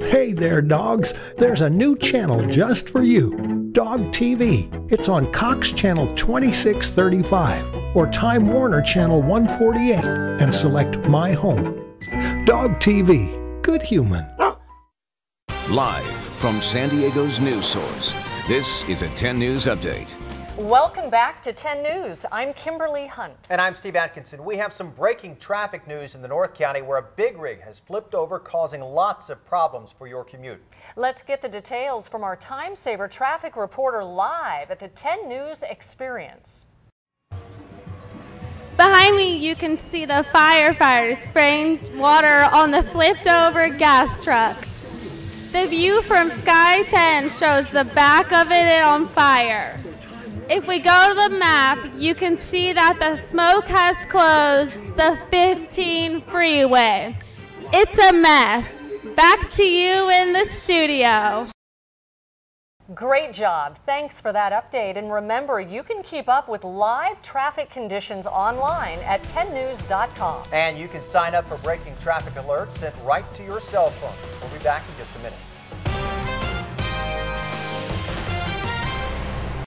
Hey there, dogs. There's a new channel just for you Dog TV. It's on Cox Channel 2635 or Time Warner Channel 148 and select My Home. Dog TV. Good human. Live from San Diego's news source, this is a 10 News Update. Welcome back to 10 News. I'm Kimberly Hunt. And I'm Steve Atkinson. We have some breaking traffic news in the North County where a big rig has flipped over, causing lots of problems for your commute. Let's get the details from our time saver traffic reporter live at the 10 News Experience. Behind me, you can see the firefighters spraying water on the flipped over gas truck. The view from Sky 10 shows the back of it on fire. If we go to the map, you can see that the smoke has closed the 15 freeway. It's a mess. Back to you in the studio. Great job. Thanks for that update. And remember, you can keep up with live traffic conditions online at 10news.com. And you can sign up for breaking traffic alerts sent right to your cell phone. We'll be back in just a minute.